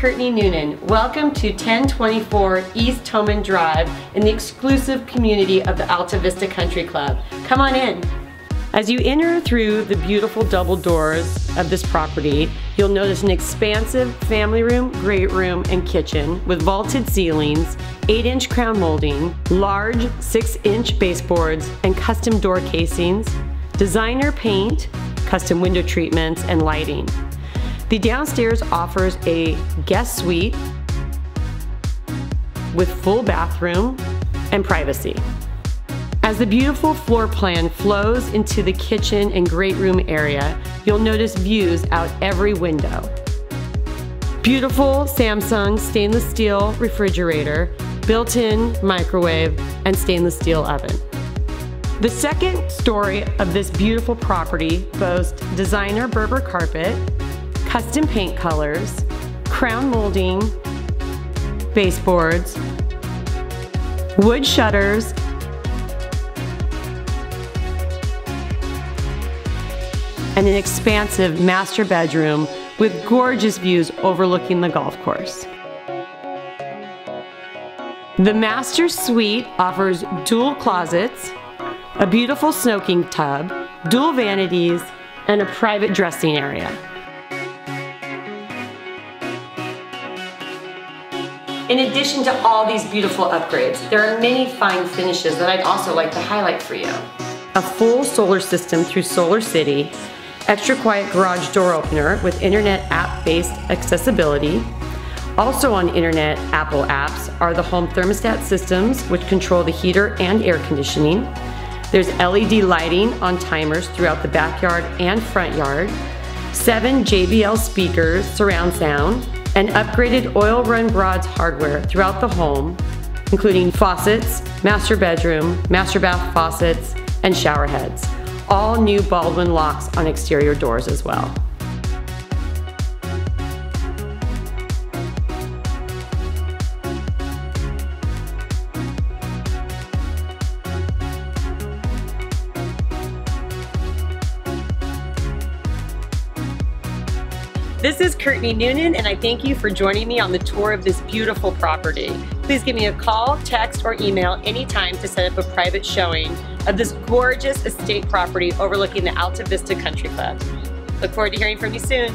Kurtney Noonan. Welcome to 1024 East Thomann Drive in the exclusive community of the Alta Vista Country Club. Come on in. As you enter through the beautiful double doors of this property, you'll notice an expansive family room, great room, and kitchen with vaulted ceilings, 8-inch crown molding, large 6-inch baseboards, and custom door casings, designer paint, custom window treatments, and lighting. The downstairs offers a guest suite with full bathroom and privacy. As the beautiful floor plan flows into the kitchen and great room area, you'll notice views out every window. Beautiful Samsung stainless steel refrigerator, built-in microwave, and stainless steel oven. The second story of this beautiful property boasts designer Berber carpet, custom paint colors, crown molding, baseboards, wood shutters, and an expansive master bedroom with gorgeous views overlooking the golf course. The master suite offers dual closets, a beautiful soaking tub, dual vanities, and a private dressing area. In addition to all these beautiful upgrades, there are many fine finishes that I'd also like to highlight for you. A full solar system through Solar City extra quiet garage door opener with internet app-based accessibility. Also on internet Apple apps are the home thermostat systems which control the heater and air conditioning. There's LED lighting on timers throughout the backyard and front yard. Seven JBL speakers, surround sound, and upgraded oil rubbed bronze hardware throughout the home, including faucets, master bedroom, master bath faucets, and shower heads all new Baldwin locks on exterior doors as well. This is Kurtney Noonan, and I thank you for joining me on the tour of this beautiful property. Please give me a call, text, or email anytime to set up a private showing of this gorgeous estate property overlooking the Alta Vista Country Club. Look forward to hearing from you soon.